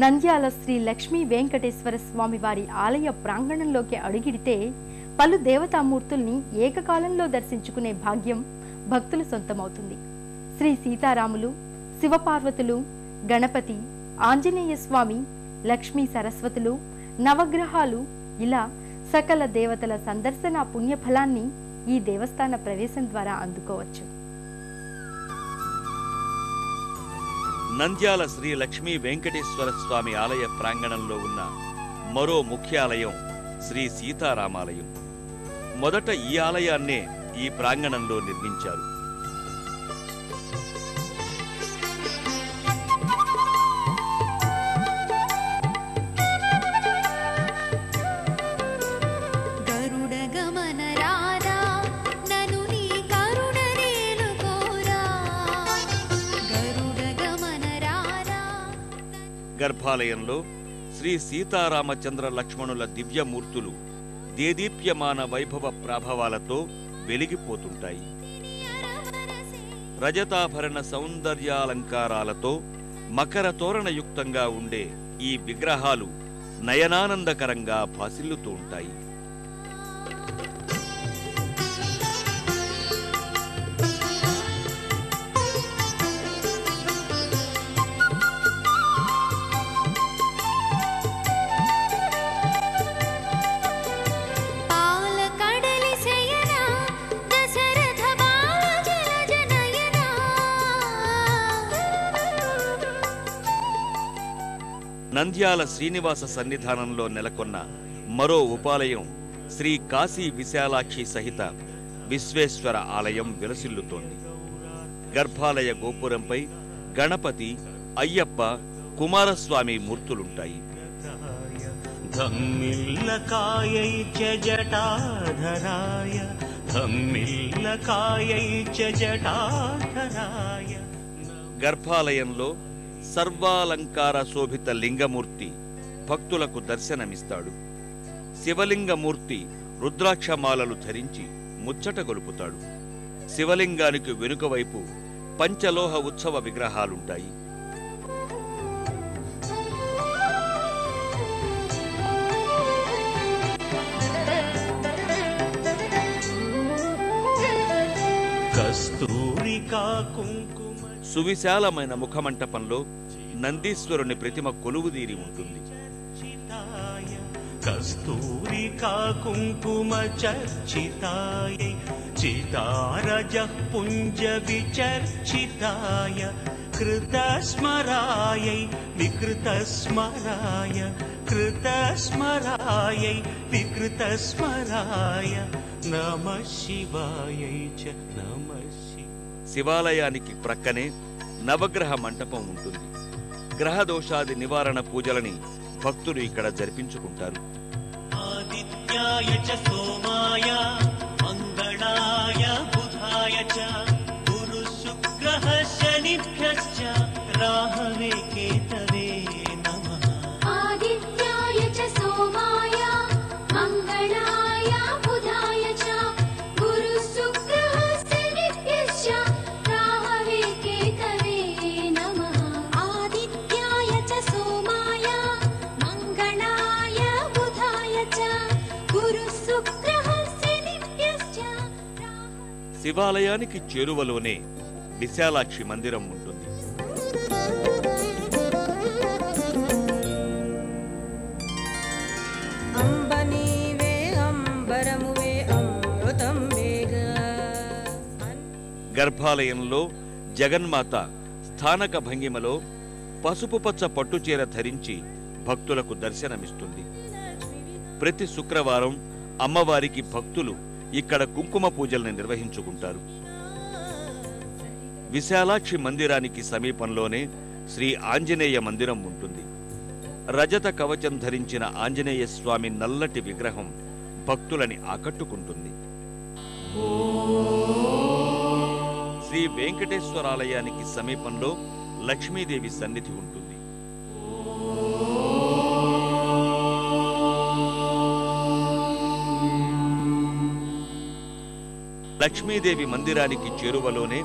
నంద్యాల శ్రీ లక్ష్మీ వెంకటేశ్వర స్వామి వారి ఆలయ ప్రాంగణంలోకి అడుగిడితే పలు దేవతామూర్తుల్ని ఏకకాలంలో దర్శించుకునే భాగ్యం భక్తులు సొంతమవుతుంది. శ్రీ సీతారాములు శివపార్వతులు గణపతి ఆంజనేయ స్వామి లక్ష్మీ సరస్వతులు నవగ్రహాలు ఇలా సకల దేవతల సందర్శన పుణ్యఫలాన్ని ఈ దేవస్థాన ప్రవేశం ద్వారా అందుకోవచ్చు. నంద్యాల శ్రీ లక్ష్మీ వెంకటేశ్వర స్వామి ఆలయ ప్రాంగణంలో ఉన్న మరో ముఖ్యాలయం శ్రీ సీతారామాలయం. మొదట ఈ ఆలయాన్నే ఈ ప్రాంగణంలో నిర్మించారు. గర్భాలయంలో శ్రీ సీతారామచంద్ర లక్ష్మణుల దివ్యమూర్తులు దేదీప్యమాన వైభవ ప్రాభవాలతో వెలిగిపోతుంటాయి. రజతాభరణ సౌందర్యాలంకారాలతో మకర తోరణయుక్తంగా ఉండే ఈ విగ్రహాలు నయనానందకరంగా భాసిల్లుతూ ఉంటాయి. నంద్యాల శ్రీనివాస సన్నిధానంలో నెలకొన్న మరో ఉపాలయం శ్రీ కాశీ విశాలాక్షి సహిత విశ్వేశ్వర ఆలయం విలసిల్లుతోంది. గర్భాలయ గోపురంపై గణపతి అయ్యప్ప కుమారస్వామి మూర్తులుంటాయి. గర్భాలయంలో సర్వాలంకార శోభిత లింగమూర్తి భక్తులకు దర్శనమిస్తాడు. శివలింగమూర్తి రుద్రాక్షమాలలు ధరించి ముచ్చట గొలుపుతాడు. శివలింగానికి వెనుక వైపు పంచలోహ ఉత్సవ విగ్రహాలుంటాయి. సువిశాలమైన ముఖమంటపంలో నందీశ్వరుని ప్రతిమ కొలువుదీరి ఉంటుంది. కుంకుమ కృతస్మరాయ వికృతస్మరాయ కృతస్మరాయ వికృతస్మరాయ నమ శివాయ నమ శివాలయానికి ప్రక్కనే నవగ్రహ మంటపం ఉంటుంది. గ్రహ దోషాది నివారణ పూజలని భక్తులు ఇక్కడ జరిపించుకుంటారు. ఆదిత్యాయ సోమాయ. శివాలయానికి చేరువలోనే విశాలాక్షి మందిరం ఉంటుంది. గర్భాలయంలో జగన్మాత స్థానక భంగిమలో పసుపు పచ్చ పట్టుచీర ధరించి భక్తులకు దర్శనమిస్తుంది. ప్రతి శుక్రవారం అమ్మవారికి భక్తులు ఇక్కడ కుంకుమ పూజల్ని నిర్వహించుకుంటారు. విశాలాక్షి మందిరానికి సమీపంలోనే శ్రీ ఆంజనేయ మందిరం ఉంటుంది. రజత కవచం ధరించిన ఆంజనేయ స్వామి నల్లటి విగ్రహం భక్తులని ఆకట్టుకుంటుంది. శ్రీ వెంకటేశ్వరాలయానికి సమీపంలో లక్ష్మీదేవి సన్నిధి ఉంటుంది. లక్ష్మీదేవి మందిరానికి చేరువలోనే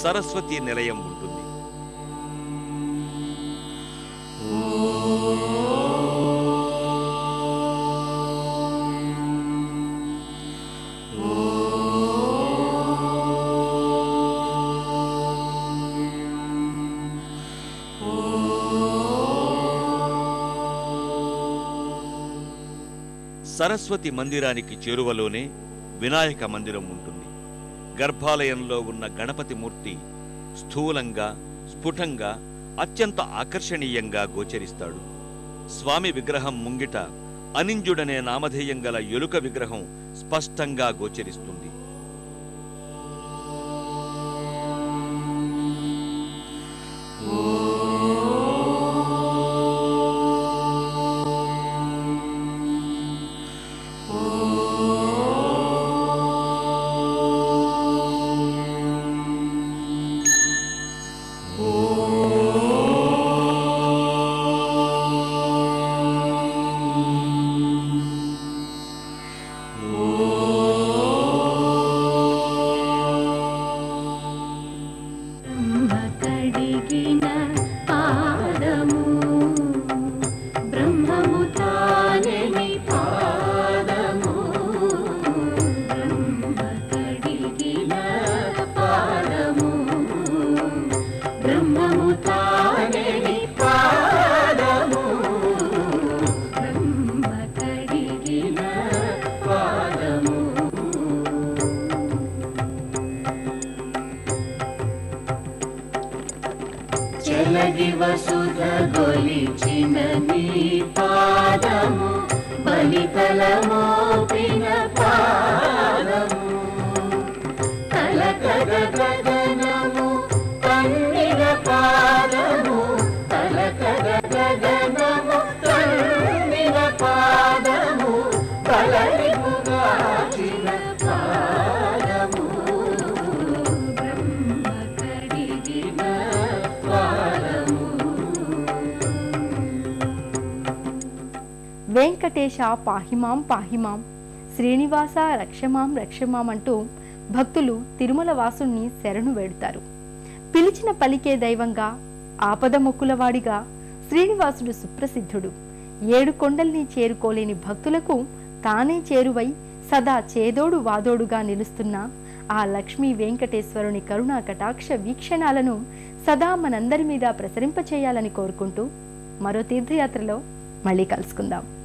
సరస్వతి నిలయం ఉంటుంది. సరస్వతి మందిరానికి చేరువలోనే వినాయక మందిరం ఉంటుంది. గర్భాలయంలో ఉన్న గణపతి మూర్తి స్థూలంగా స్ఫుటంగా అత్యంత ఆకర్షణీయంగా గోచరిస్తాడు. స్వామి విగ్రహం ముంగిట అనింజుడనే నామధేయం గల ఎలుక విగ్రహం స్పష్టంగా గోచరిస్తుంది. Ooh. చలగి గొలిచిన నీ పాదము బలితలమోపిన పాదము. తలకగ గగనము కన్నిర పాదము తలకగ గగనము కన్నిర పాదము బలరిపుగాచిన వెంకటేశ పాహిమాం పాహిమాం శ్రీనివాస రక్షమాం రక్షమాం అంటూ భక్తులు తిరుమల వాసుణ్ణి శరణు వేడుతారు. పిలిచిన పలికే దైవంగా ఆపద మొక్కులవాడిగా శ్రీనివాసుడు సుప్రసిద్ధుడు. ఏడు కొండల్ని చేరుకోలేని భక్తులకు తానే చేరువై సదా చేదోడు వాదోడుగా నిలుస్తున్న ఆ లక్ష్మీ వెంకటేశ్వరుని కరుణా కటాక్ష వీక్షణాలను సదా మనందరి మీద ప్రసరింపచేయాలని కోరుకుంటూ మరో తీర్థయాత్రలో మళ్ళీ కలుసుకుందాం.